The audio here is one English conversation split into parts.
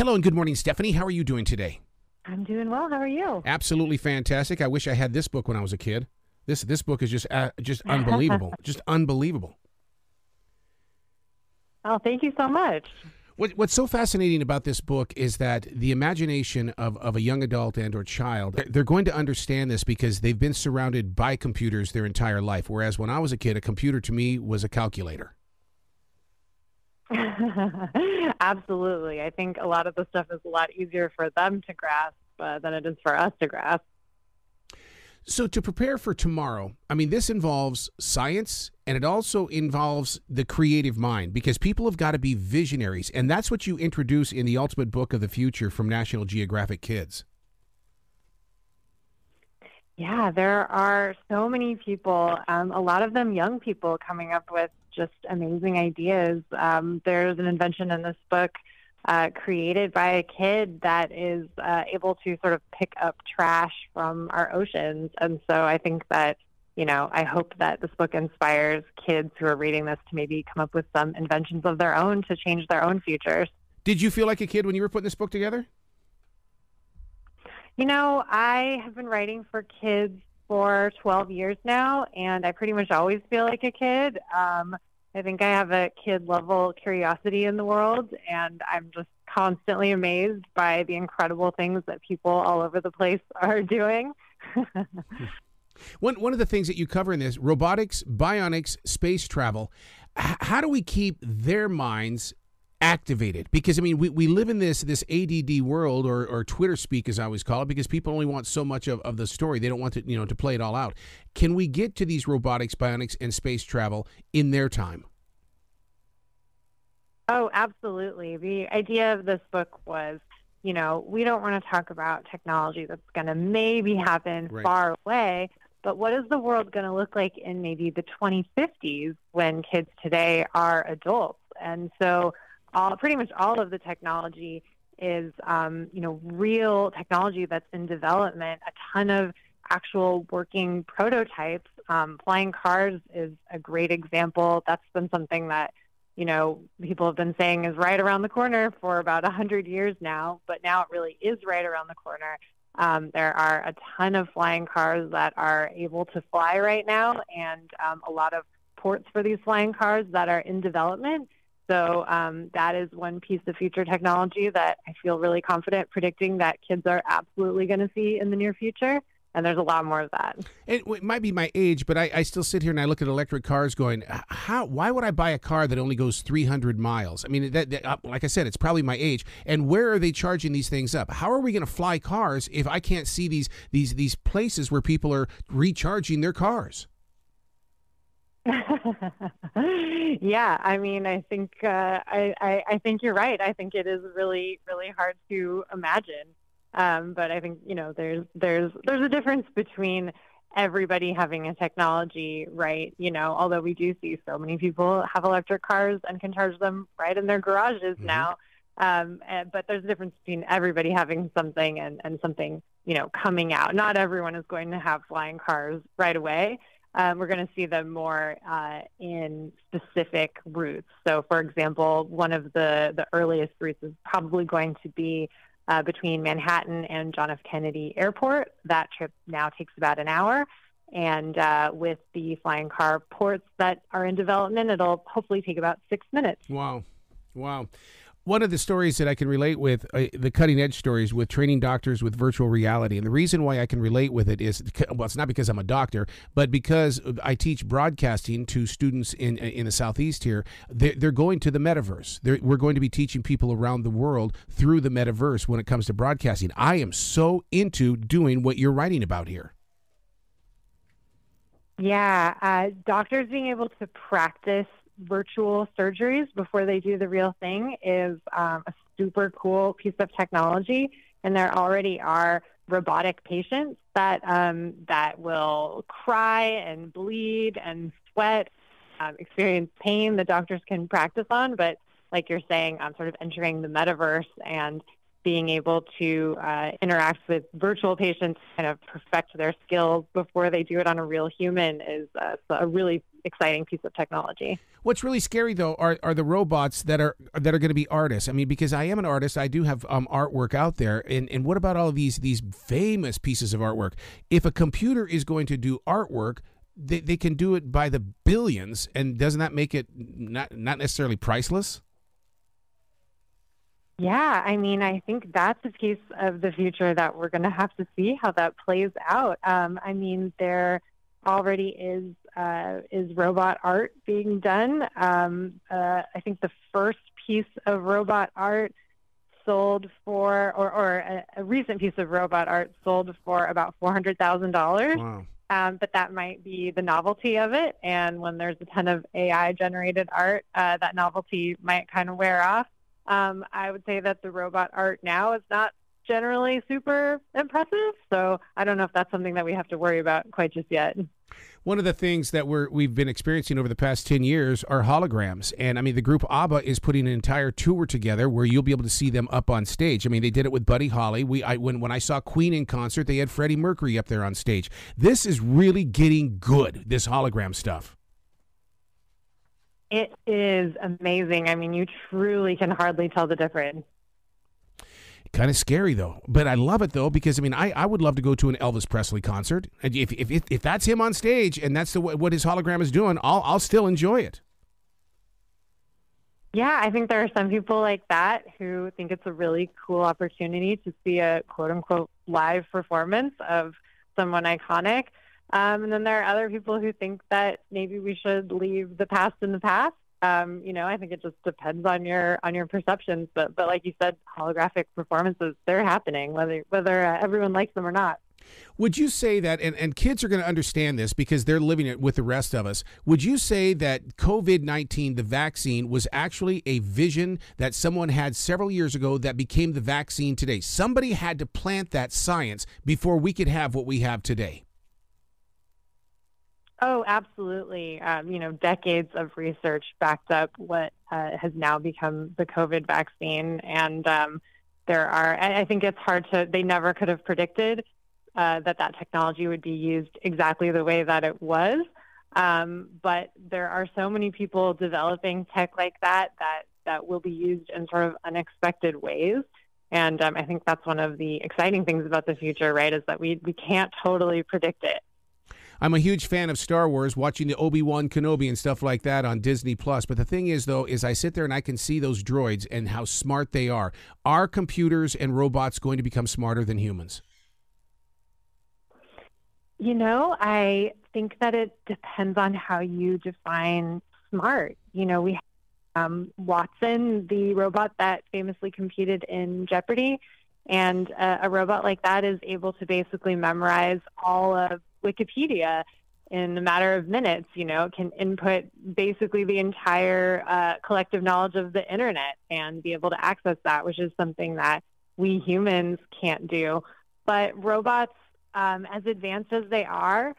Hello and good morning, Stephanie. How are you doing today? I'm doing well. How are you? Absolutely fantastic. I wish I had this book when I was a kid. This this book is just uh, just unbelievable. just unbelievable. Oh, thank you so much. What, what's so fascinating about this book is that the imagination of, of a young adult and or child, they're, they're going to understand this because they've been surrounded by computers their entire life. Whereas when I was a kid, a computer to me was a calculator. Absolutely. I think a lot of the stuff is a lot easier for them to grasp uh, than it is for us to grasp. So, to prepare for tomorrow, I mean, this involves science and it also involves the creative mind because people have got to be visionaries. And that's what you introduce in the Ultimate Book of the Future from National Geographic Kids. Yeah, there are so many people, um, a lot of them young people, coming up with just amazing ideas. Um, there's an invention in this book uh, created by a kid that is uh, able to sort of pick up trash from our oceans. And so I think that, you know, I hope that this book inspires kids who are reading this to maybe come up with some inventions of their own to change their own futures. Did you feel like a kid when you were putting this book together? You know, I have been writing for kids for 12 years now, and I pretty much always feel like a kid. Um, I think I have a kid level curiosity in the world, and I'm just constantly amazed by the incredible things that people all over the place are doing. one one of the things that you cover in this robotics, bionics, space travel. H- how do we keep their minds activated. Because i mean we, we live in this this add world or, or twitter speak as i always call it because people only want so much of, of the story. They don't want to you know to play it all out. Can we get to these robotics bionics and space travel in their time? Oh absolutely. The idea of this book was you know we don't want to talk about technology that's going to maybe happen right. far away but what is the world going to look like in maybe the 2050s when kids today are adults? And so all pretty much all of the technology is um, you know real technology that's in development. A ton of actual working prototypes. Um, flying cars is a great example. That's been something that you know people have been saying is right around the corner for about a hundred years now, but now it really is right around the corner. Um, there are a ton of flying cars that are able to fly right now, and um, a lot of ports for these flying cars that are in development. So um, that is one piece of future technology that I feel really confident predicting that kids are absolutely going to see in the near future. And there's a lot more of that. It, it might be my age, but I, I, still sit here and I look at electric cars, going, "How? Why would I buy a car that only goes 300 miles? I mean, that, that uh, like I said, it's probably my age. And where are they charging these things up? How are we going to fly cars if I can't see these these these places where people are recharging their cars? yeah, I mean, I think uh, I, I, I think you're right. I think it is really really hard to imagine. Um, but I think you know there's there's there's a difference between everybody having a technology right. You know, although we do see so many people have electric cars and can charge them right in their garages mm-hmm. now. Um, and, but there's a difference between everybody having something and, and something you know coming out. Not everyone is going to have flying cars right away um, we're going to see them more uh, in specific routes. So, for example, one of the, the earliest routes is probably going to be uh, between Manhattan and John F. Kennedy Airport. That trip now takes about an hour. And uh, with the flying car ports that are in development, it'll hopefully take about six minutes. Wow. Wow one of the stories that I can relate with, uh, the cutting edge stories with training doctors with virtual reality. And the reason why I can relate with it is, well, it's not because I'm a doctor, but because I teach broadcasting to students in in the southeast here. They're, they're going to the metaverse. They're, we're going to be teaching people around the world through the metaverse when it comes to broadcasting. I am so into doing what you're writing about here. Yeah, uh, doctors being able to practice virtual surgeries before they do the real thing is um, a super cool piece of technology. And there already are robotic patients that um, that will cry and bleed and sweat, um, experience pain. The doctors can practice on, but like you're saying, I'm sort of entering the metaverse and being able to uh, interact with virtual patients, kind of perfect their skills before they do it on a real human, is uh, a really exciting piece of technology. What's really scary though are, are the robots that are that are going to be artists. I mean, because I am an artist, I do have um, artwork out there, and and what about all these these famous pieces of artwork? If a computer is going to do artwork, they, they can do it by the billions, and doesn't that make it not not necessarily priceless? Yeah, I mean, I think that's a piece of the future that we're going to have to see how that plays out. Um, I mean, there already is uh, is robot art being done. Um, uh, I think the first piece of robot art sold for, or, or a, a, recent piece of robot art sold for about four hundred thousand dollars. Wow. Um, but that might be the novelty of it. And when there's a ton of AI generated art, uh, that novelty might kind of wear off. Um, I would say that the robot art now is not generally super impressive. So I don't know if that's something that we have to worry about quite just yet. One of the things that we're we've been experiencing over the past ten years are holograms, and I mean the group ABBA is putting an entire tour together where you'll be able to see them up on stage. I mean they did it with Buddy Holly. We I when when I saw Queen in concert, they had Freddie Mercury up there on stage. This is really getting good. This hologram stuff. It is amazing. I mean, you truly can hardly tell the difference. Kind of scary though, but I love it though because I mean I, I would love to go to an Elvis Presley concert. And if, if if if that's him on stage and that's the what his hologram is doing, I'll I'll still enjoy it. Yeah, I think there are some people like that who think it's a really cool opportunity to see a quote unquote live performance of someone iconic. Um, and then there are other people who think that maybe we should leave the past in the past. Um, you know, I think it just depends on your on your perceptions. But but like you said, holographic performances they're happening whether whether uh, everyone likes them or not. Would you say that, and, and kids are going to understand this because they're living it with the rest of us. Would you say that COVID 19, the vaccine, was actually a vision that someone had several years ago that became the vaccine today? Somebody had to plant that science before we could have what we have today. Oh, absolutely. Um, you know, decades of research backed up what uh, has now become the COVID vaccine. And um, there are, I think it's hard to, they never could have predicted uh, that that technology would be used exactly the way that it was. Um, but there are so many people developing tech like that that, that will be used in sort of unexpected ways. And um, I think that's one of the exciting things about the future, right? Is that we, we can't totally predict it. I'm a huge fan of Star Wars, watching the Obi Wan Kenobi and stuff like that on Disney Plus. But the thing is, though, is I sit there and I can see those droids and how smart they are. Are computers and robots going to become smarter than humans? You know, I think that it depends on how you define smart. You know, we um, Watson, the robot that famously competed in Jeopardy, and uh, a robot like that is able to basically memorize all of Wikipedia in a matter of minutes, you know, can input basically the entire uh, collective knowledge of the internet and be able to access that, which is something that we humans can't do. But robots, um, as advanced as they are,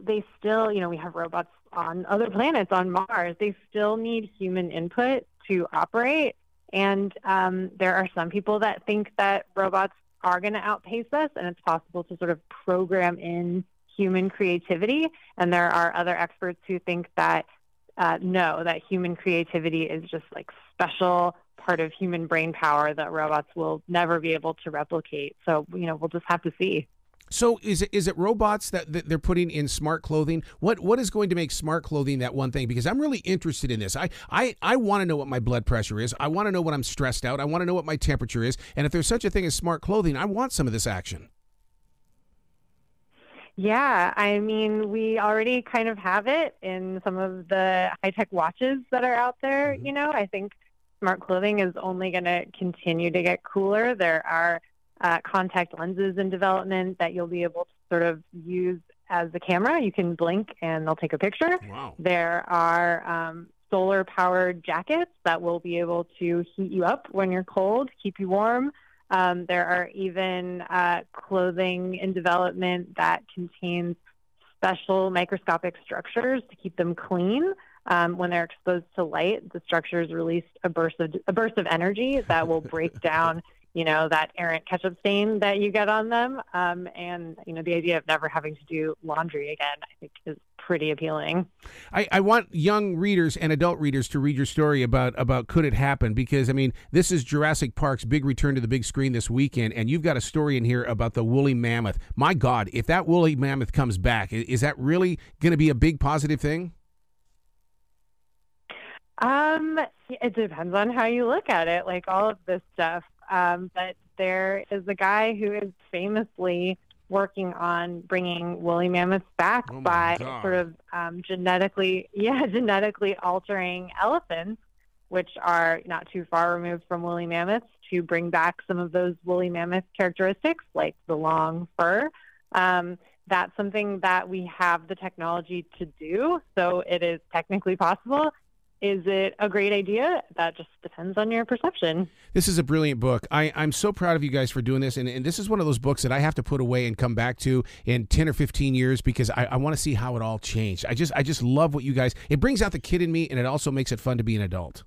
they still, you know, we have robots on other planets, on Mars. They still need human input to operate. And um, there are some people that think that robots are going to outpace us, and it's possible to sort of program in human creativity. And there are other experts who think that uh, no, that human creativity is just like special part of human brain power that robots will never be able to replicate. So, you know, we'll just have to see. So is it is it robots that, that, they're putting in smart clothing? What what is going to make smart clothing that one thing? Because I'm really interested in this. I I, I want to know what my blood pressure is. I want to know when I'm stressed out. I want to know what my temperature is. And if there's such a thing as smart clothing, I want some of this action. Yeah, I mean, we already kind of have it in some of the high tech watches that are out there. Mm-hmm. You know, I think smart clothing is only going to continue to get cooler. There are uh, contact lenses in development that you'll be able to sort of use as the camera. You can blink and they'll take a picture. Wow. There are um, solar powered jackets that will be able to heat you up when you're cold, keep you warm. Um, there are even uh, clothing in development that contains special microscopic structures to keep them clean. Um, when they're exposed to light, the structures release a burst of a burst of energy that will break down you know, that errant ketchup stain that you get on them. Um, and, you know, the idea of never having to do laundry again, I think is pretty appealing. I, I want young readers and adult readers to read your story about, about Could It Happen? Because, I mean, this is Jurassic Park's big return to the big screen this weekend, and you've got a story in here about the woolly mammoth. My God, if that woolly mammoth comes back, is that really going to be a big positive thing? Um, it depends on how you look at it, like all of this stuff. Um, but there is a guy who is famously working on bringing woolly mammoths back oh by God. sort of um, genetically, yeah, genetically altering elephants, which are not too far removed from woolly mammoths, to bring back some of those woolly mammoth characteristics, like the long fur. Um, that's something that we have the technology to do, so it is technically possible. Is it a great idea? That just depends on your perception. This is a brilliant book. I, I'm so proud of you guys for doing this. And, and this is one of those books that I have to put away and come back to in 10 or 15 years because I, I want to see how it all changed. I just I just love what you guys it brings out the kid in me and it also makes it fun to be an adult.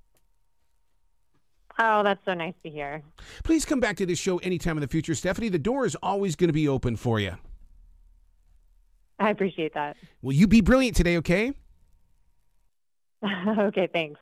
Oh, that's so nice to hear. Please come back to this show anytime in the future, Stephanie. The door is always going to be open for you. I appreciate that. Will you be brilliant today, okay? okay, thanks.